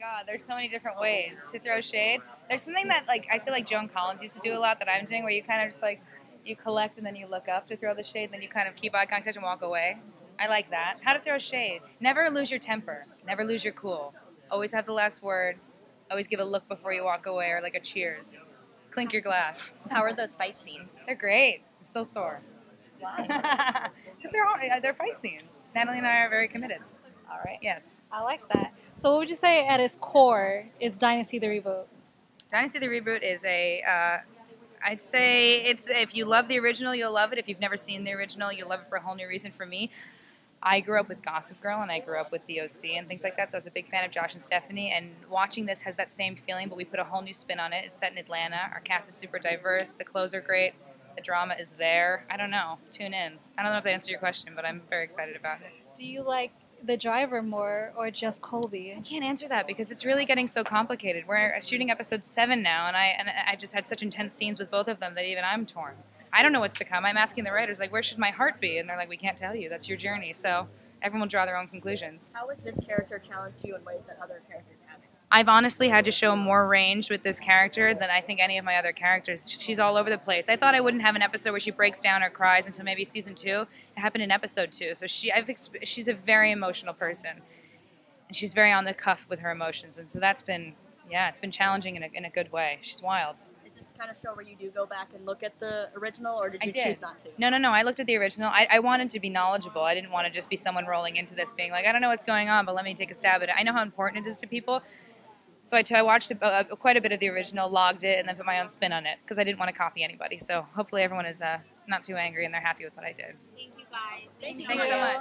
god, there's so many different ways to throw shade. There's something that like I feel like Joan Collins used to do a lot that I'm doing, where you kind of just like you collect and then you look up to throw the shade, then you kind of keep eye contact and walk away. I like that. How to throw shade. Never lose your temper. Never lose your cool. Always have the last word. Always give a look before you walk away, or like a cheers. Clink your glass. How are those fight scenes? They're great. I'm so sore. Why? Because they're all, uh, they're fight scenes. Nathalie and I are very committed. All right. Yes. I like that. So, what would you say at its core is Dynasty the reboot? Dynasty the reboot is a. Uh, I'd say it's if you love the original, you'll love it. If you've never seen the original, you'll love it for a whole new reason. For me, I grew up with Gossip Girl and I grew up with the OC and things like that, so I was a big fan of Josh and Stephanie. And watching this has that same feeling, but we put a whole new spin on it. It's set in Atlanta. Our cast is super diverse. The clothes are great. The drama is there. I don't know. Tune in. I don't know if that answered your question, but I'm very excited about it. Do you like the driver more or Jeff Colby? I can't answer that because it's really getting so complicated. We're shooting episode seven now, and I and I've just had such intense scenes with both of them that even I'm torn. I don't know what's to come. I'm asking the writers like, where should my heart be? And they're like, we can't tell you. That's your journey. So everyone will draw their own conclusions. How has this character challenged you in ways that other characters haven't? I've honestly had to show more range with this character than I think any of my other characters. She's all over the place. I thought I wouldn't have an episode where she breaks down or cries until maybe season two. It happened in episode two. So she, I've, exp- she's a very emotional person, and she's very on the cuff with her emotions. And so that's been, yeah, it's been challenging in a, in a good way. She's wild. Is this kind of show where you do go back and look at the original, or did I you did. choose not to? No, no, no. I looked at the original. I, I wanted to be knowledgeable. I didn't want to just be someone rolling into this being like, I don't know what's going on, but let me take a stab at it. I know how important it is to people. So I, t- I watched a, uh, quite a bit of the original, logged it, and then put my own spin on it because I didn't want to copy anybody. So hopefully everyone is uh, not too angry and they're happy with what I did. Thank you guys. Thank you. Thanks so much.